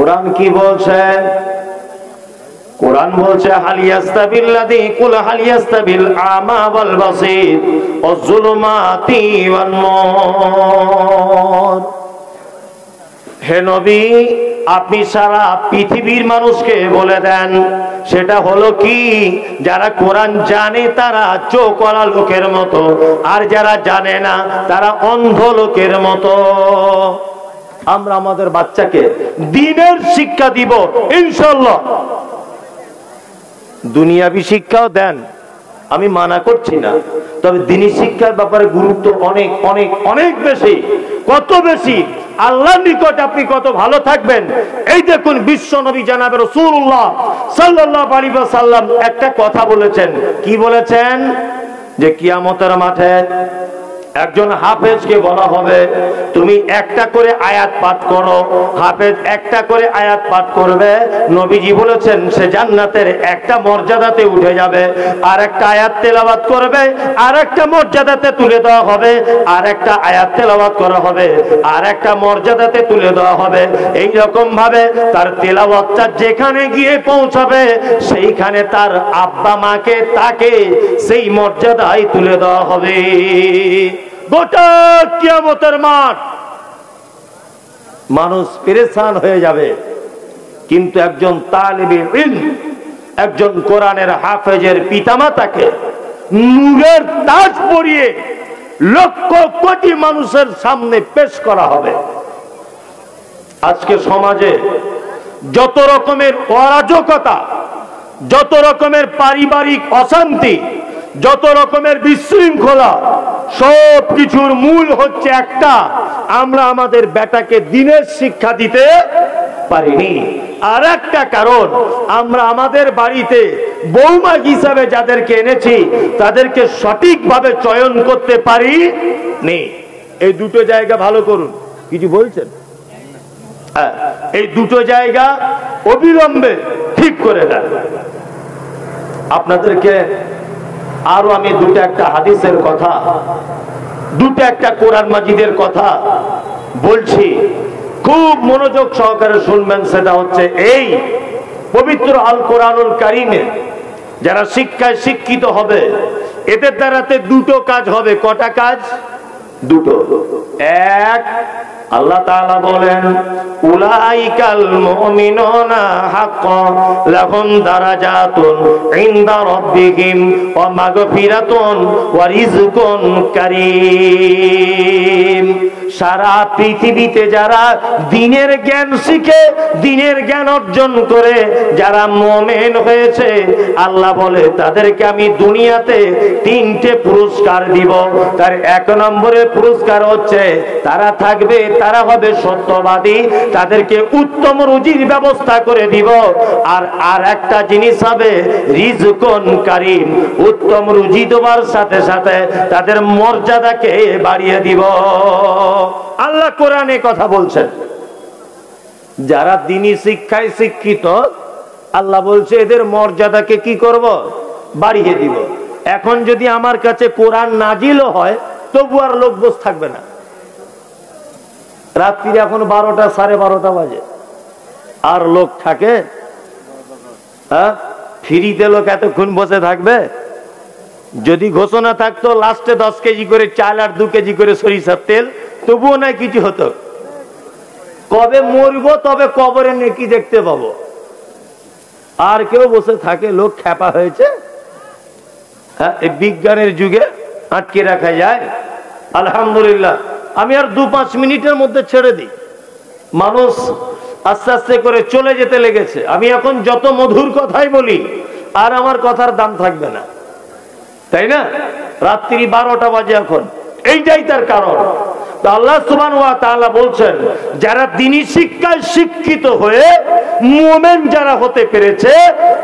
কোরআন কি বলছেন কোরআন বলছে হালিয়াস্তাবিল্লাদি আপনি সারা পৃথিবীর মানুষকে বলে দেন, সেটা হলো কি? যারা কোরআন জানে, তারা চোখওয়ালা লোকের মতো, আর যারা জানে না, তারা অন্ধ লোকের মতো। আমরা আমাদের বাচ্চাকে দিনের শিক্ষা দিব ইনশাল্লাহ দুনিয়াবি শিক্ষাও দেন, আমি মানা করছি না। তবে দিনী শিক্ষার ব্যাপারে গুরুত্ব অনেক অনেক অনেক বেশি। কত বেশি? আল্লাহর নিকট আপনি কত ভালো থাকবেন। এই দেখুন বিশ্ব নবী জানাবে রসুল্লাহ সাল্লাহ আলী সাল্লাম একটা কথা বলেছেন। কি বলেছেন? যে কিয়ামতের মাঠে একজন হাফেজকে বলা হবে, তুমি একটা করে আয়াত পাঠ করো। হাফেজ একটা করে আয়াত পাঠ করবে। নবীজি বলেছেন, সে জান্নাতের একটা মর্যাদাতে উঠে যাবে। আর একটা আয়াত তেলাওয়াত করবে আর একটা মর্যাদাতে তুলে দেওয়া হবে। আর একটা আয়াত তেলাওয়াত করা হবে আর একটা মর্যাদাতে তুলে দেওয়া হবে। এই রকম ভাবে তার তেলাওয়াতটা যেখানে গিয়ে পৌঁছাবে, সেইখানে তার আব্বা মাকে তাকে সেই মর্যাদায় তুলে দেওয়া হবে। গোটা কিয়ামতের মাঠ মানুষ পেরেশান হয়ে যাবে। কিন্তু একজন তালিবে একজন কোরআনের হাফেজের পিতামাতাকে নূরের তাজ পরিয়ে লক্ষ কোটি মানুষের সামনে পেশ করা হবে। আজকে সমাজে যত রকমের অরাজকতা, যত রকমের পারিবারিক অশান্তি, যত রকমের বিশৃঙ্খলা সব কিছুর মূল হচ্ছে একটা। আমরা আমাদের বেটাকে দিনের শিক্ষা দিতে পারিনি। আর একটা কারণ আমরা আমাদের বাড়িতে বৌমা হিসাবে যাদেরকে এনেছি তাদেরকে সঠিকভাবে চয়ন করতে পারি নি এই দুটো জায়গা ভালো করুন। কিছু বলছেন? হ্যাঁ, এই দুটো জায়গা অবিলম্বে ঠিক করে দেন। আপনাদেরকে আরও আমি দুটো একটা হাদিসের কথা, দুটো একটা কোরআন মাজিদের কথা বলছি। খুব মনোযোগ সহকারে শুনবেন, সেটা হচ্ছে এই পবিত্র আল কোরআনুল কারিমে যারা শিক্ষায় শিক্ষিত হবে, এদের দ্বারাতে দুটো কাজ হবে। কটা কাজ? দুটো। এক আল্লাহ তাআলা বলেন, উলাইকাল মুমিনুনা হাক্কান লাহুম দারাজাতুন ইনদা রাব্বিহিম ওয়া মাগফিরাতুন ওয়া রিজকুন কারীম। সারা পৃথিবীতে যারা দিনের জ্ঞান শিখে, দিনের জ্ঞান অর্জন করে, যারা মোমেন হয়েছে, আল্লাহ বলে, তাদেরকে আমি দুনিয়াতে তিনটে পুরস্কার দিব। তার এক নম্বরের পুরস্কার হচ্ছে, তারা থাকবে তারা হবে সত্যবাদী, তাদেরকে উত্তম রুজির ব্যবস্থা করে দিব। আর আর একটা জিনিস হবে রিজকন কারিম উত্তম রুজি দেওয়ার সাথে সাথে তাদের মর্যাদাকে বাড়িয়ে দিব। আল্লাহ কোরআনে কথা বলছেন, যারা দিনী শিক্ষায় শিক্ষিত, আল্লাহ বলছে, এদের মর্যাদাকে কি করব? বাড়িয়ে দিব। এখন যদি আমার কাছে কোরআন নাজিলও হয়, তবু আর লোক বস থাকবে না। রাত্রি এখন বারোটা, সাড়ে বারোটা বাজে। আর লোক থাকে হ্যাঁ? ফ্রিতে লোক এতক্ষণ বসে থাকবে। যদি ঘোষণা থাকতো, লাস্টে দশ কেজি করে চাল আর দু কেজি করে সরিষার তেল, তবুও না কিছু হতো। কবে মরবো, তবে কবরে নেকি দেখতে পাবো। আর কেউ বসে থাকে, লোক খ্যাপা হয়েছে। হ্যাঁ বিজ্ঞানের যুগে আটকে রাখা যায়। আলহামদুলিল্লাহ। আমি আর দু পাঁচ মিনিটের মধ্যে ছেড়ে দিই। মানুষ আস্তে আস্তে করে চলে যেতে লেগেছে। আমি এখন যত মধুর কথাই বলি, আর আমার কথার দাম থাকবে না। তাই না? রাত্রি বারোটা বাজে এখন। এইটাই তার কারণ। আল্লাহ সুবান বলছেন, যারা দিনী শিক্ষায় শিক্ষিত হয়ে মোমেন যারা হতে পেরেছে,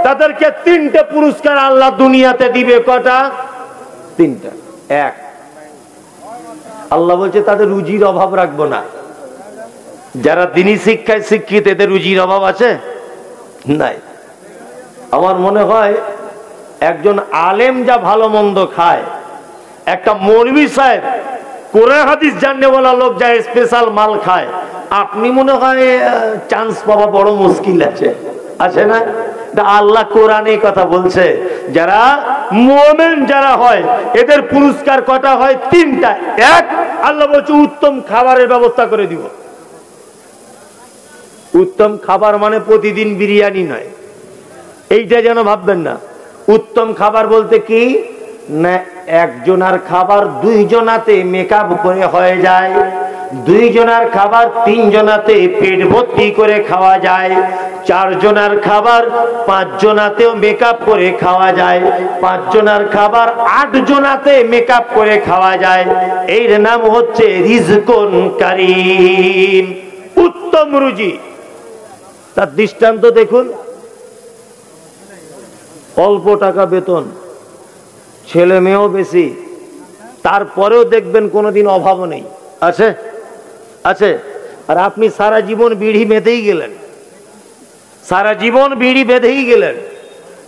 তাদেরকে তিনটে পুরস্কার আল্লাহ দুনিয়াতে দিবে। কটা? তিনটা। এক। আল্লাহ বলছে, তাদের রুজির অভাব রাখব না। যারা দিনই শিক্ষায় শিক্ষিত, এদের রুজির অভাব আছে? নাই। আমার মনে হয়, একজন আলেম যা ভালো মন্দ খায়, একটা মৌলবি সাহেব, কোরআন হাদিস জাননে বলা লোক যা স্পেশাল মাল খায়, আপনি মনে হয় চান্স পাওয়া বড় মুশকিল আছে। আছে না? আল্লাহ কোরআনে কথা বলছে, যারা মোমেন যারা হয়, এদের পুরস্কার কটা হয়? তিনটা। এক, আল্লাহ বলছে, উত্তম খাবারের ব্যবস্থা করে দিব। উত্তম খাবার মানে প্রতিদিন বিরিয়ানি নয়। এইটা যেন ভাববেন না। উত্তম খাবার বলতে কি? না, একজনার খাবার দুইজনাতে মেকআপ করে হয়ে যায়। দুইজনার খাবার তিনজনাতে পেট ভর্তি করে খাওয়া যায়। চারজনার খাবার পাঁচজনাতেও মেকআপ করে খাওয়া যায়। পাঁচজনার খাবার আটজনাতে মেকআপ করে খাওয়া যায়। এর নাম হচ্ছে রিজকুন কারিম। উত্তম রুজি। তার দৃষ্টান্ত দেখুন। অল্প টাকা বেতন। ছেলে মেয়েও বেশি। তারপরেও দেখবেন কোনোদিন অভাব নেই। আছে? আছে। আর আপনি সারা জীবন বিড়ি বেঁধেই গেলেন। সারা জীবন বিড়ি বেঁধেই গেলেন।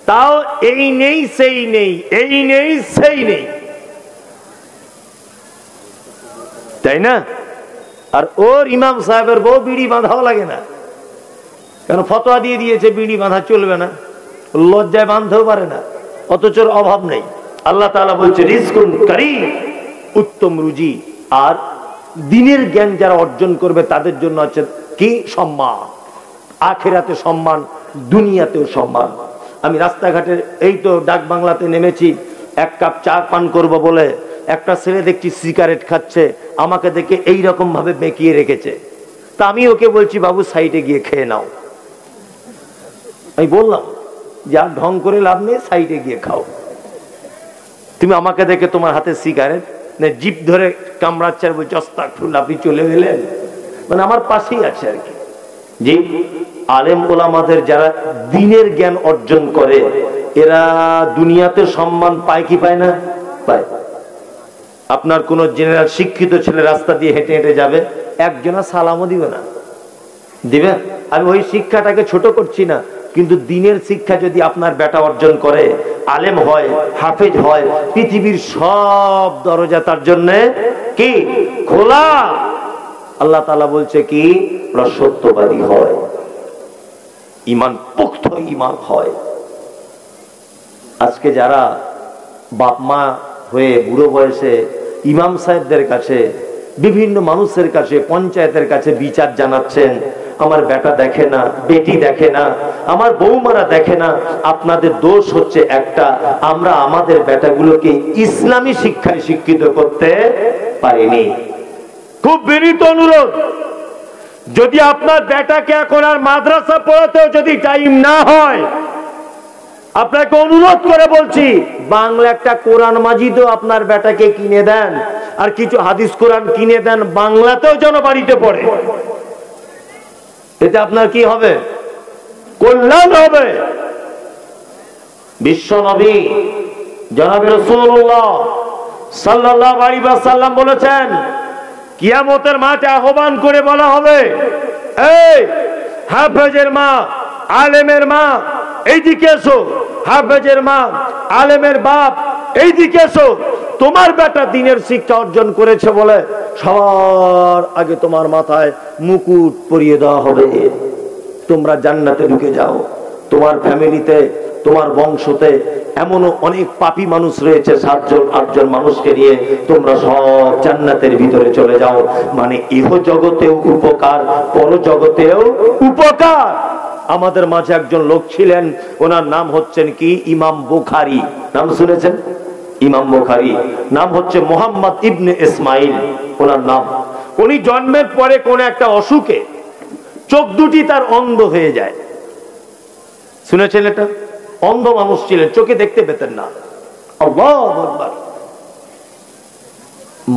তাও এই নেই, সেই নেই, এই নেই, সেই নেই। তাই না? আর ওর ইমাম সাহেবের বউ বিড়ি বাঁধাও লাগে না। কেন ফতোয়া দিয়ে দিয়েছে, বিড়ি বাঁধা চলবে না। লজ্জায় বাঁধতেও পারে না। অথচ অভাব নেই। আল্লাহ তাআলা বলছে, রিজকুন কারীম, উত্তম রুজি। আর দিনের জ্ঞান যারা অর্জন করবে তাদের জন্য আছে কি সম্মান? আখেরাতে সম্মান, দুনিয়াতেও সম্মান। আমি রাস্তাঘাটে এই তো ডাক বাংলাতে নেমেছি, এক কাপ চা পান করব বলে একটা ছেলে দেখছি সিগারেট খাচ্ছে, আমাকে দেখে এই রকম ভাবে বেঁকিয়ে রেখেছে। তা আমি ওকে বলছি, বাবু, সাইডে গিয়ে খেয়ে নাও। আমি বললাম, যা ঢং করে লাভ নেই, সাইডে গিয়ে খাও। তুমি আমাকে দেখে তোমার হাতে সিগারেট জিপ ধরে কামড়াচ্ছে আর বলছে অস্তাকুল আপনি চলে গেলেন? মানে আমার পাশেই আছে আর কি। যে আলেম ওলামাদের যারা দিনের জ্ঞান অর্জন করে, এরা দুনিয়াতে সম্মান পায় কি পায় না? পায়। আপনার কোন জেনারেল শিক্ষিত ছেলে রাস্তা দিয়ে হেঁটে হেঁটে যাবে, একজনা সালামও দিবে না। দিবে? আমি ওই শিক্ষাটাকে ছোট করছি না। কিন্তু দিনের শিক্ষা যদি আপনার বেটা অর্জন করে, আলেম হয়, হাফেজ হয়, পৃথিবীর সব দরজা তার জন্য কি? খোলা। আল্লাহ তালা বলছে কি? সত্যবাদী হয়। ইমান পুখ্ত ইমান হয়। আজকে যারা বাপ মা হয়ে বুড়ো বয়সে ইমাম সাহেবদের কাছে, বিভিন্ন মানুষের কাছে, পঞ্চায়েতের কাছে বিচার জানাচ্ছেন আমার বেটা দেখে না, বেটি দেখে না, আমার বৌমারা দেখে না, আপনাদের দোষ হচ্ছে একটা। আমরা আমাদের বেটাগুলোকে ইসলামী শিক্ষায় শিক্ষিত করতে পারিনি। খুব বিনীত অনুরোধ। যদি আপনার বেটাকে এখন আর মাদ্রাসা পড়াতেও যদি টাইম না হয়, আপনাকে অনুরোধ করে বলছি, বাংলা একটা কোরআন মাজিদও আপনার বেটাকে কিনে দেন, আর কিছু হাদিস কোরআন কিনে দেন, বাংলাতেও যেন বাড়িতে পড়ে। এতে আপনার কি হবে? কল্যাণ হবে। বিশ্ব নবী জনাব রসুল্লাহ সাল্লাহ আলী সাল্লাম বলেছেন, কিয়ামতের মাঠে আহ্বান করে বলা হবে, এই হাফেজের মা, আলেমের মা, এইদিকে এসো। হাফেজের মা, আলেমের বাপ, এইদিকে এসো। তোমার বেটা দিনের শিক্ষা অর্জন করেছে বলে সবার আগে তোমার মাথায় মুকুট পরিয়ে দেওয়া হবে। তোমরা জান্নাতে ঢুকে যাও। তোমার ফ্যামিলিতে, তোমার বংশতে এমনও অনেক পাপি মানুষ রয়েছে, সাতজন, আটজন মানুষকে নিয়ে তোমরা সব জান্নাতের ভিতরে চলে যাও। মানে ইহ জগতেও উপকার পর জগতেও উপকার। আমাদের মাঝে একজন লোক ছিলেন, ওনার নাম হচ্ছেন কি? ইমাম বুখারি। নাম শুনেছেন? ইমাম বুখারি, নাম হচ্ছে মোহাম্মদ ইবনে ইসমাইল ওনার নাম। উনি জন্মের পরে কোন একটা অসুখে চোখ দুটি তার অন্ধ হয়ে যায়। শুনেছেন এটা? অন্ধ মানুষ ছিলেন, চোখে দেখতে পেতেন না।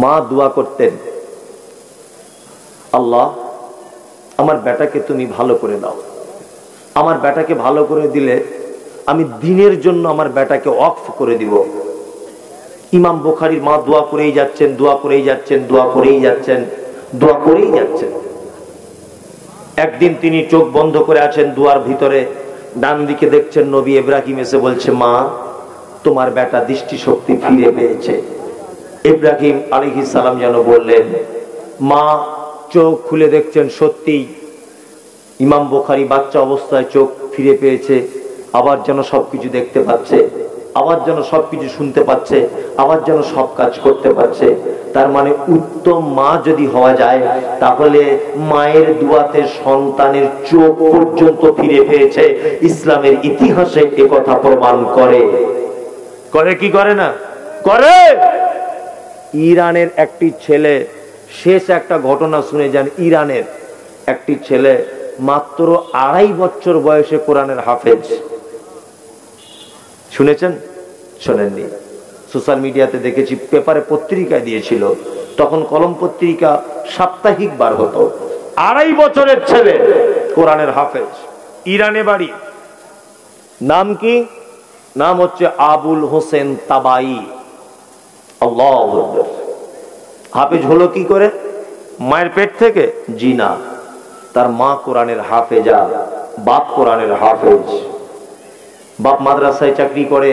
মা দোয়া করতেন, আল্লাহ, আমার বেটাকে তুমি ভালো করে দাও। আমার বেটাকে ভালো করে দিলে আমি দিনের জন্য আমার বেটাকে অফ করে দিব। ইমাম বোখারির মা দোয়া করেই যাচ্ছেন, দোয়া করেই যাচ্ছেন, দোয়া করেই যাচ্ছেন, দোয়া করেই যাচ্ছেন। একদিন তিনি চোখ বন্ধ করে আছেন দুয়ার ভিতরে ডান দিকে দেখছেন নবী ইব্রাহিম এসে বলছে, মা, তোমার বেটা দৃষ্টি শক্তি ফিরে পেয়েছে। ইব্রাহিম আলিহি সালাম যেন বললেন, মা, চোখ খুলে দেখছেন সত্যি ইমাম বোখারি বাচ্চা অবস্থায় চোখ ফিরে পেয়েছে, আবার যেন সবকিছু দেখতে পাচ্ছে। আবার যেন সবকিছু শুনতে পাচ্ছে আবার যেন সব কাজ করতে পারছে। তার মানে উত্তম মা যদি হওয়া যায়, তাহলে মায়ের দুয়াতে সন্তানের চোখ পর্যন্ত ফিরে পেয়েছে, ইসলামের ইতিহাসে কথা প্রমাণ করে। করে কি করে না? করে! ইরানের একটি ছেলে, শেষ একটা ঘটনা শুনে যান ইরানের। একটি ছেলে মাত্র আড়াই বছর বয়সে কোরআনের হাফেজ। শুনেছেন? শোনেননি। সোশ্যাল মিডিয়াতে দেখেছি, পেপারে পত্রিকায় দিয়েছিল, তখন কলম পত্রিকা সাপ্তাহিক বার হতো। আড়াই বছরের ছেলে, কোরআনের হাফেজ, ইরানে বাড়ি। নাম কি? নাম হচ্ছে আবুল হোসেন তাবাই হাফেজ হলো কি করে? মায়ের পেট থেকে? জিনা তার মা কোরআনের হাফেজা বাপ কোরআনের হাফেজ। বাপ মাদ্রাসায় চাকরি করে,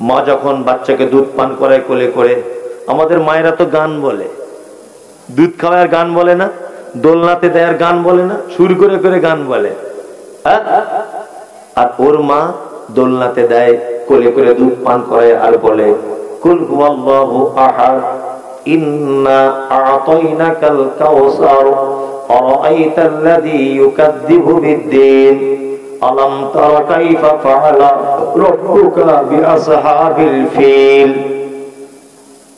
মা যখন বাচ্চাকে দুধ পান করায় কোলে করে, আমাদের মায়েরা তো গান বলে। দুধ খাওয়ার গান বলে না, দোলনাতে দেয়ার গান বলে না, সুর করে করে গান বলে। হ্যাঁ? আর ওর মা দোলনাতে দেয়, কোলে করে দুধ পান করে আর বলে, কুল ইন্না আতাইনাকাল কাউসার, আরাআইতাল্লাযী ইউকাযযিবু বিদ্দীন। আলম তারা কাইফা ফাআলা, রব্বুকা বিআসহাবিল ফিল।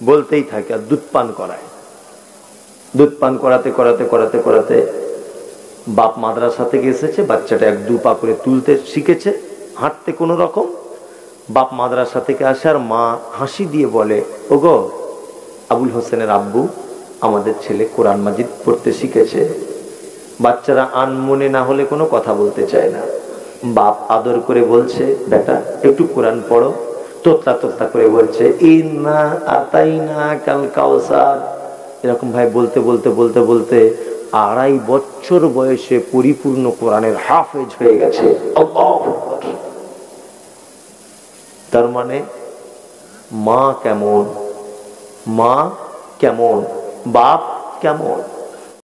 বলতেই থাকে, আর দুধ পান করায়। দুধ পান করাতে করাতে করাতে করাতে বাপ মাদ্রাসা থেকে এসেছে বাচ্চাটা এক দু পা করে তুলতে শিখেছে, হাঁটতে কোনো রকম। বাপ মাদ্রাসা থেকে আসার মা হাসি দিয়ে বলে, ওগো, আবুল হোসেনের আব্বু আমাদের ছেলে কোরআন মাজিদ পড়তে শিখেছে। বাচ্চারা আনমনে না হলে কোনো কথা বলতে চায় না। বাপ আদর করে বলছে, বেটা, একটু কোরআন পড়ো। তোতলা তোতলা করে বলছে এরকম ভাই বলতে বলতে বলতে বলতে আড়াই বছর বয়সে পরিপূর্ণ কোরআনের হাফেজ হয়ে গেছে। তার মানে মা কেমন? মা কেমন? বাপ কেমন?